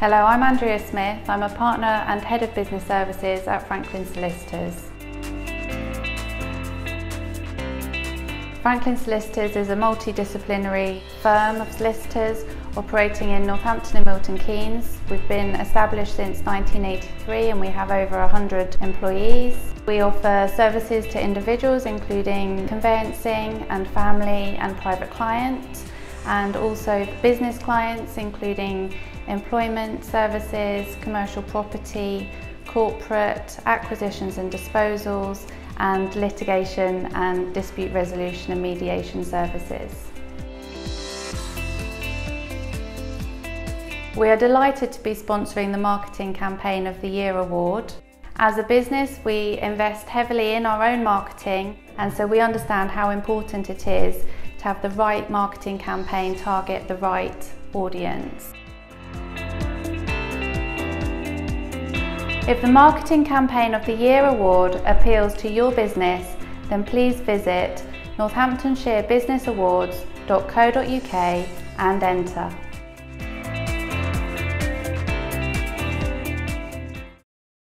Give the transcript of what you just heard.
Hello, I'm Andrea Smith. I'm a partner and head of business services at Franklins Solicitors. Franklins Solicitors is a multidisciplinary firm of solicitors operating in Northampton and Milton Keynes. We've been established since 1983 and we have over 100 employees. We offer services to individuals including conveyancing and family and private clients and also business clients including employment services, commercial property, corporate, acquisitions and disposals and litigation and dispute resolution and mediation services. We are delighted to be sponsoring the Marketing Campaign of the Year award. As a business, we invest heavily in our own marketing and so we understand how important it is to have the right marketing campaign target the right audience. If the Marketing Campaign of the Year award appeals to your business, then please visit northamptonshirebusinessawards.co.uk and enter.